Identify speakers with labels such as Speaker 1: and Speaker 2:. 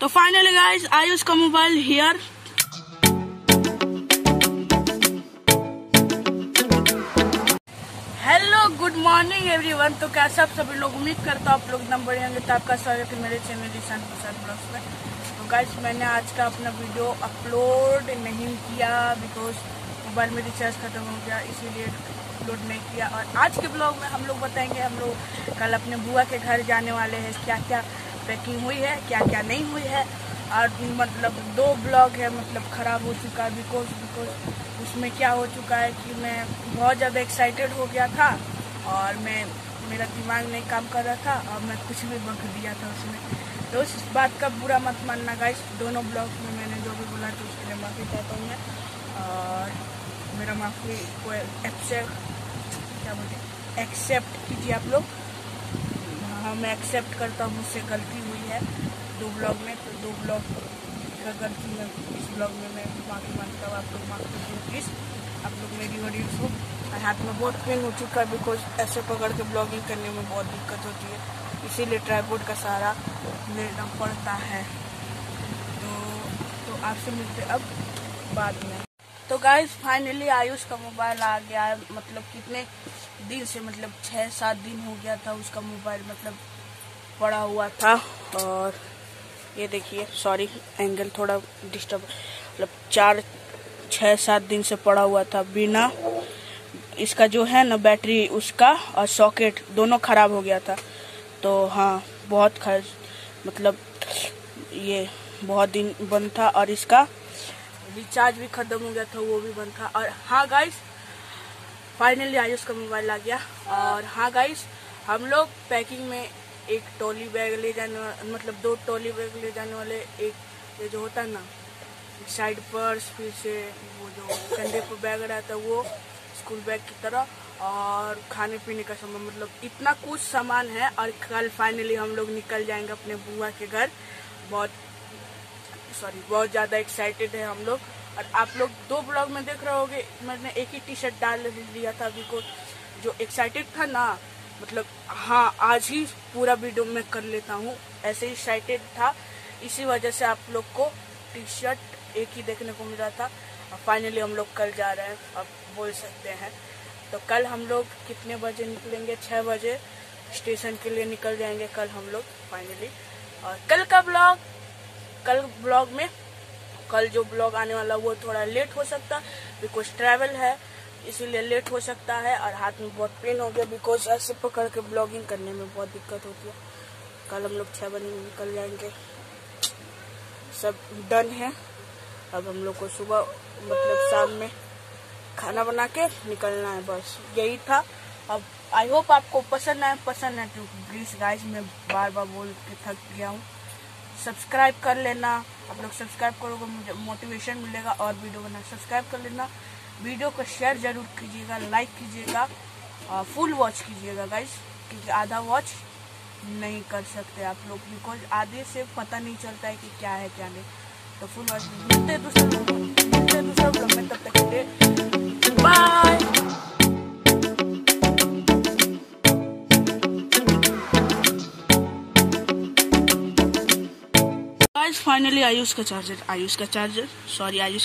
Speaker 1: तो finally guys I उसका mobile here hello good morning everyone तो कैसे आप सभी लोग उम्मीद करता हूँ आप लोग एकदम बढ़िया होंगे। तो आपका स्वागत है मेरे चैनल ईशान प्रसाद ब्लॉग्स में तो गाइज़ मैंने आज का अपना वीडियो अपलोड नहीं किया बिकॉज़ मोबाइल में रिचार्ज खत्म हो गया, इसीलिए अपलोड नहीं किया। और आज के ब्लॉग में हम लोग बताएँगे, हम लोग कल अपने बुआ के घर जाने वाले हैं। क्या क्या पैकिंग हुई है क्या क्या नहीं हुई है? और मतलब दो ब्लॉग है मतलब ख़राब हो चुका है बिकॉज़ बिकॉज़ उसमें क्या हो चुका है कि मैं बहुत ज़्यादा एक्साइटेड हो गया था और मैं, मेरा दिमाग नहीं काम कर रहा था और मैं कुछ भी बक दिया था उसमें। तो उस बात का बुरा मत मानना गाइस दोनों ब्लॉग में मैंने जो भी बोला था, उसके लिए माफ़ी चाहता हूँ मैं। और माफ़ी को एक्सेप्ट क्या बोलते एक्सेप्ट कीजिए आप लोग। हाँ मैं एक्सेप्ट करता हूँ, मुझसे गलती हुई है दो ब्लॉग में तो दो ब्लॉग का गलती में इस ब्लॉग में मैं माफ़ी माँगता हूँ, आप लोग माफ़ कीजिए प्लीज़ आप लोग मेरी ऑडियंस हो। और हाथ में बहुत पेन हो चुका है बिकॉज़ ऐसे पकड़ के ब्लॉगिंग करने में बहुत दिक्कत होती है। इसीलिए ट्राईपोर्ड का सहारा लेना पड़ता है। तो तो आपसे मिलते अब बाद में। तो गाइज़ फाइनली आयुष का मोबाइल आ गया। है मतलब कितने दिन से मतलब छः सात दिन हो गया था उसका मोबाइल मतलब पड़ा हुआ था। और ये देखिए सॉरी एंगल थोड़ा डिस्टर्ब मतलब चार छः सात दिन से पड़ा हुआ था बिना इसका जो है ना बैटरी उसका और सॉकेट दोनों खराब हो गया था। तो हाँ बहुत खर्च मतलब ये बहुत दिन बंद था और इसका रिचार्ज भी खत्म हो गया था, वो भी बंद था। और हाँ गाइस फाइनली आयुष का मोबाइल आ गया। और हाँ गाइस हम लोग पैकिंग में एक टॉली बैग ले जाने मतलब दो टॉली बैग ले जाने वाले एक, ये जो होता है ना साइड पर्स फिर से वो जो कंधे पर बैग रहता है, वो स्कूल बैग की तरह। और खाने पीने का सामान मतलब इतना कुछ सामान है। और कल फाइनली हम लोग निकल जाएँगे अपने बुआ के घर। बहुत सॉरी बहुत ज़्यादा एक्साइटेड है हम लोग। और आप लोग दो ब्लॉग में देख रहे होगे, मैंने एक ही टी शर्ट डाल लिया था अभी को, जो एक्साइटेड था ना मतलब हाँ आज ही पूरा वीडियो मैं कर लेता हूँ। ऐसे ही एक्साइटेड था, इसी वजह से आप लोग को टी शर्ट एक ही देखने को मिला था। और फाइनली हम लोग कल जा रहे हैं, अब बोल सकते हैं। तो कल हम लोग कितने बजे निकलेंगे? छः बजे। स्टेशन के लिए निकल जाएँगे कल हम लोग फाइनली और कल का ब्लॉग कल ब्लॉग में, कल जो ब्लॉग आने वाला वो थोड़ा लेट हो सकता बिकॉज़ ट्रैवल है, इसीलिए लेट हो सकता है और हाथ में बहुत पेन हो गया बिकॉज़ ऐसे पकड़ के ब्लॉगिंग करने में बहुत दिक्कत होती है। कल हम लोग छः बजे निकल जाएँगे। सब डन है। अब हम लोग को सुबह मतलब शाम में खाना बना के निकलना है बस। यही था। अब आई होप आपको पसंद आए पसंद है तो प्लीज़ गाइज़ मैं बार बार बोल के थक गया हूँ। सब्सक्राइब कर लेना। आप लोग सब्सक्राइब करोगे, मुझे मोटिवेशन मिलेगा और वीडियो बना सब्सक्राइब कर लेना। वीडियो को शेयर ज़रूर कीजिएगा लाइक कीजिएगा और फुल वॉच कीजिएगा गाइज़ क्योंकि आधा वॉच नहीं कर सकते आप लोग बिकॉज़ आधे से पता नहीं चलता है कि क्या है, क्या नहीं। तो फुल वॉच मिलते दूसरे दूसरे फाइनली आयुष का चार्जर आयुष का चार्जर सॉरी आयुष